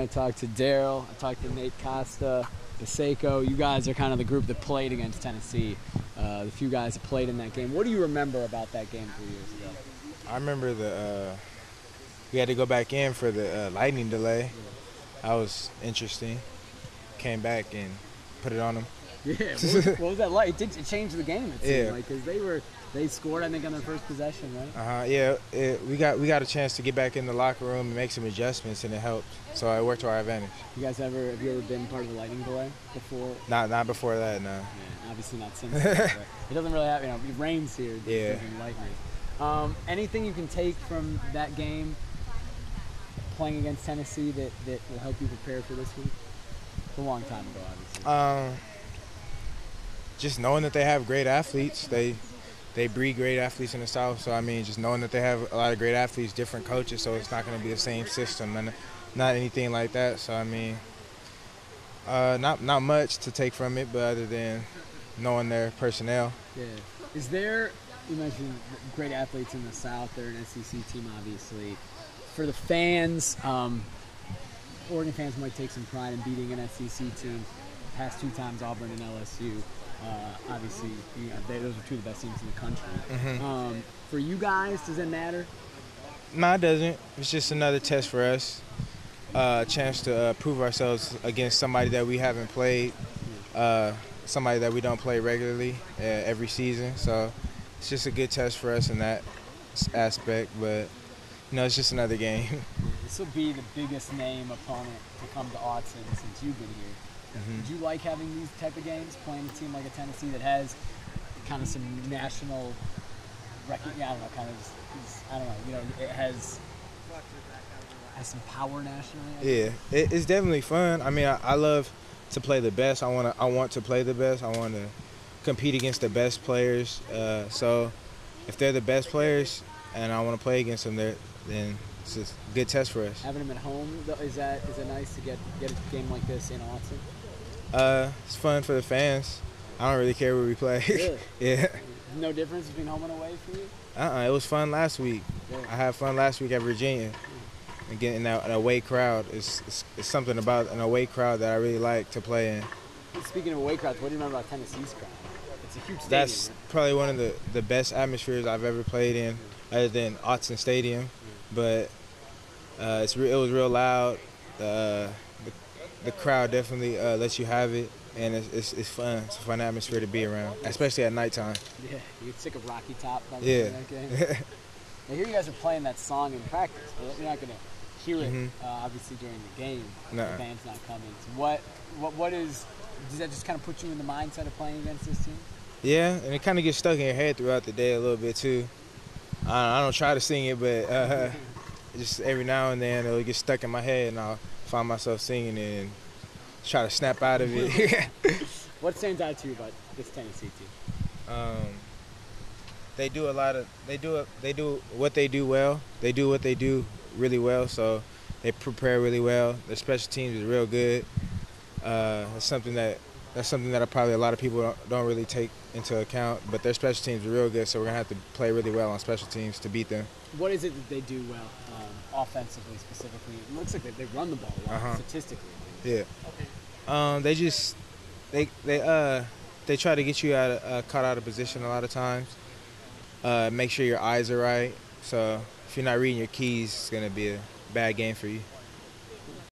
I talked to Daryl. I talked to Nate Costa, Seiko. You guys are kind of the group that played against Tennessee. Uh, the few guys that played in that game. What do you remember about that game three years ago? I remember the uh, we had to go back in for the uh, lightning delay. That was interesting. Came back and put it on them. Yeah. What was, what was that like? It did it change the game. It seemed Yeah. like because they were they scored I think on their first possession, right? Uh huh. Yeah, it, we got we got a chance to get back in the locker room and make some adjustments, and it helped. So it worked to our advantage. You guys ever have you ever been part of a lightning delay before? Not not before that, no. Yeah, obviously not since. but it doesn't really happen. You know, it rains here. Yeah. lightning. Um, anything you can take from that game, playing against Tennessee, that, that will help you prepare for this week? It's a long time ago, obviously. Um, just knowing that they have great athletes, they they breed great athletes in the South. So I mean, just knowing that they have a lot of great athletes, different coaches, so it's not going to be the same system and not anything like that. So I mean, uh, not not much to take from it, but other than knowing their personnel. Yeah. Is there, you mentioned great athletes in the South. They're an SEC team, obviously. For the fans, um, Oregon fans might take some pride in beating an SEC team. Past two times, Auburn and LSU. Uh, obviously, you know, they, those are two of the best teams in the country. Um, for you guys, does it matter? No, it doesn't. It's just another test for us. Uh, a chance to uh, prove ourselves against somebody that we haven't played, uh, somebody that we don't play regularly uh, every season. So it's just a good test for us in that aspect. But you know, it's just another game. This will be the biggest name opponent to come to Autzen since you've been here. Mhm. Do you like having these type of games, playing a team like a Tennessee that has kind of some national record? Yeah, I don't know, kind of. Just, just- I don't know. You know, it has has some power nationally. Yeah, it, it's definitely fun. I mean, I, I love to play the best. I want to. I want to play the best. I want to compete against the best players. Uh, so if they're the best players and I want to play against them, then it's a good test for us. Having them at home though, is that is it nice to get get a game like this in Autzen? Uh, it's fun for the fans. I don't really care where we play. Really? yeah. No difference between home and away for you. Uh-uh. It was fun last week. Yeah. I had fun last week at Virginia. And getting that an away crowd is it's, it's something about an away crowd that I really like to play in. Speaking of away crowds, what do you remember about Tennessee's crowd? It's a huge stadium. That's right? probably one of the, the best atmospheres I've ever played in, other than Autzen Stadium. But uh, it's re- it was real loud. Uh, the, the crowd definitely uh, lets you have it, and it's, it's, it's fun. It's a fun atmosphere to be around, especially at nighttime. Yeah, you get sick of Rocky Top. by the Yeah. end of that game. I hear you guys are playing that song in practice, but you're not gonna hear it Mhm. uh, obviously during the game. Nuh-uh. The band's not coming. So what, what, what is? Does that just kind of put you in the mindset of playing against this team? Yeah, and it kind of gets stuck in your head throughout the day a little bit too. I, I don't try to sing it, but uh, just every now and then it'll get stuck in my head, and I'll find myself singing and try to snap out of it. What stands out to you about this Tennessee team? um, they do a lot of they do they do what they do well. They do what they do really well, so they prepare really well. Their special teams is real good. Uh, that's something that that's something that probably a lot of people don't, don't really take into account. But their special teams are real good, so we're gonna have to play really well on special teams to beat them. What is it that they do well, um, offensively specifically? It looks like they, they run the ball a lot, Uh-huh. statistically. Yeah. Um, they just they they uh they try to get you out of, uh, caught out of position a lot of times. Uh, make sure your eyes are right. So if you're not reading your keys, it's gonna be a bad game for you.